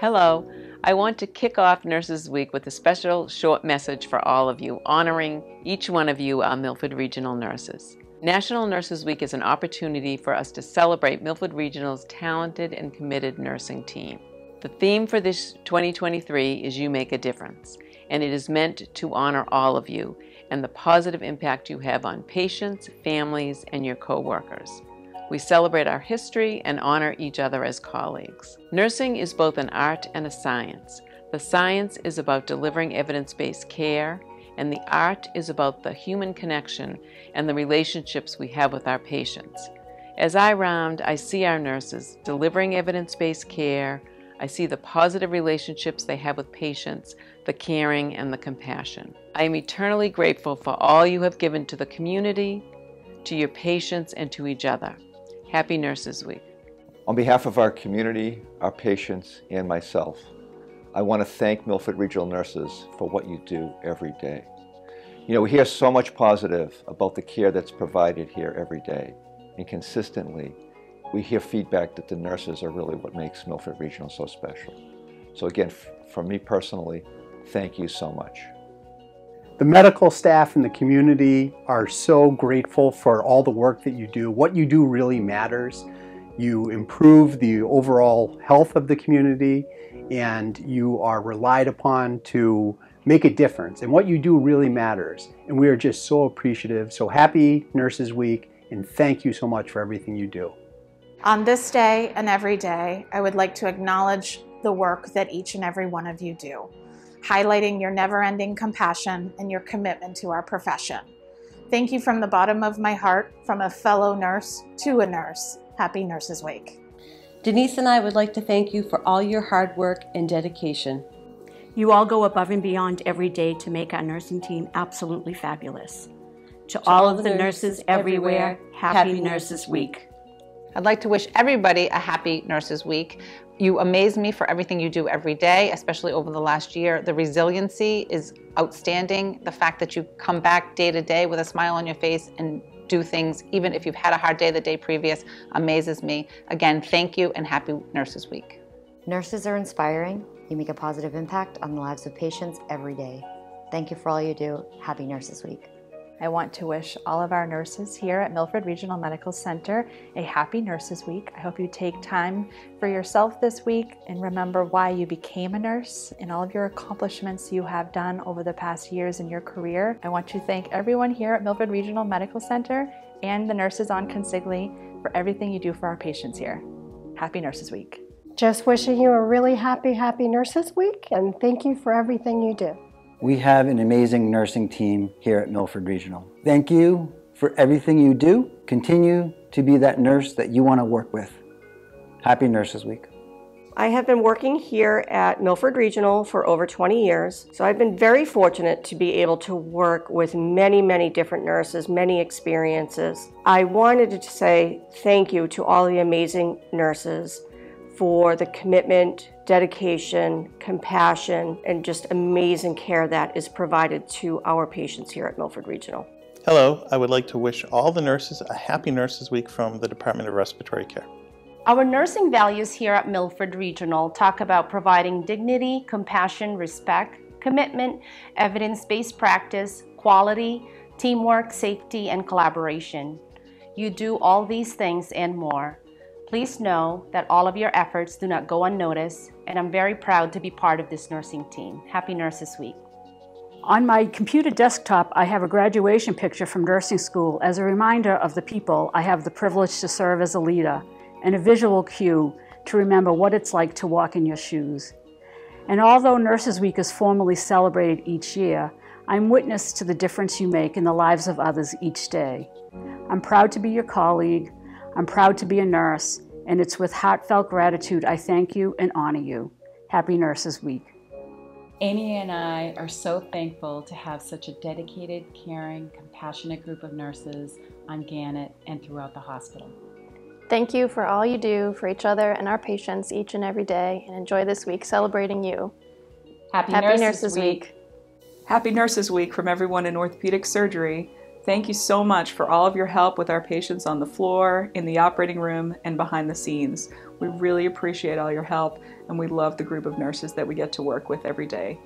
Hello. I want to kick off Nurses Week with a special short message for all of you, honoring each one of you, our Milford Regional nurses. National Nurses Week is an opportunity for us to celebrate Milford Regional's talented and committed nursing team. The theme for this 2023 is You Make a Difference, and it is meant to honor all of you and the positive impact you have on patients, families, and your coworkers. We celebrate our history and honor each other as colleagues. Nursing is both an art and a science. The science is about delivering evidence based care, and the art is about the human connection and the relationships we have with our patients. As I round, I see our nurses delivering evidence based care. I see the positive relationships they have with patients, the caring, and the compassion. I am eternally grateful for all you have given to the community, to your patients, and to each other. Happy Nurses Week. On behalf of our community, our patients, and myself, I want to thank Milford Regional Nurses for what you do every day. You know, we hear so much positive about the care that's provided here every day, and consistently, we hear feedback that the nurses are really what makes Milford Regional so special. So again, for me personally, thank you so much. The medical staff and the community are so grateful for all the work that you do. What you do really matters. You improve the overall health of the community and you are relied upon to make a difference. And what you do really matters. And we are just so appreciative. So happy Nurses Week and thank you so much for everything you do. On this day and every day, I would like to acknowledge the work that each and every one of you do highlighting your never ending compassion and your commitment to our profession. Thank you from the bottom of my heart, from a fellow nurse to a nurse. Happy Nurses Week. Denise and I would like to thank you for all your hard work and dedication. You all go above and beyond every day to make our nursing team absolutely fabulous. To, to all, all, of the nurses, nurses everywhere, happy, happy Nurses Week. I'd like to wish everybody a happy Nurses Week. You amaze me for everything you do every day, especially over the last year. The resiliency is outstanding. The fact that you come back day to day with a smile on your face and do things, even if you've had a hard day the day previous, amazes me. Again, thank you and happy Nurses Week. Nurses are inspiring. You make a positive impact on the lives of patients every day. Thank you for all you do. Happy Nurses Week. I want to wish all of our nurses here at Milford Regional Medical Center a happy Nurses Week. I hope you take time for yourself this week and remember why you became a nurse and all of your accomplishments you have done over the past years in your career. I want to thank everyone here at Milford Regional Medical Center and the nurses on Consigli for everything you do for our patients here. Happy Nurses Week. Just wishing you a really happy, happy Nurses Week and thank you for everything you do. We have an amazing nursing team here at Milford Regional. Thank you for everything you do. Continue to be that nurse that you want to work with. Happy Nurses Week. I have been working here at Milford Regional for over 20 years, so I've been very fortunate to be able to work with many, many different nurses, many experiences. I wanted to say thank you to all the amazing nurses for the commitment, dedication, compassion, and just amazing care that is provided to our patients here at Milford Regional. Hello, I would like to wish all the nurses a happy Nurses Week from the Department of Respiratory Care. Our nursing values here at Milford Regional talk about providing dignity, compassion, respect, commitment, evidence-based practice, quality, teamwork, safety, and collaboration. You do all these things and more. Please know that all of your efforts do not go unnoticed, and I'm very proud to be part of this nursing team. Happy Nurses Week. On my computer desktop, I have a graduation picture from nursing school as a reminder of the people I have the privilege to serve as a leader, and a visual cue to remember what it's like to walk in your shoes. And although Nurses Week is formally celebrated each year, I'm witness to the difference you make in the lives of others each day. I'm proud to be your colleague, I'm proud to be a nurse, and it's with heartfelt gratitude I thank you and honor you. Happy Nurses Week. Amy and I are so thankful to have such a dedicated, caring, compassionate group of nurses on Gannett and throughout the hospital. Thank you for all you do for each other and our patients each and every day, and enjoy this week celebrating you. Happy, Happy Nurses, Nurses week. week. Happy Nurses Week from everyone in orthopedic surgery Thank you so much for all of your help with our patients on the floor, in the operating room, and behind the scenes. We really appreciate all your help, and we love the group of nurses that we get to work with every day.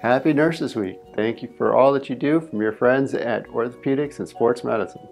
Happy Nurses Week. Thank you for all that you do from your friends at Orthopedics and Sports Medicine.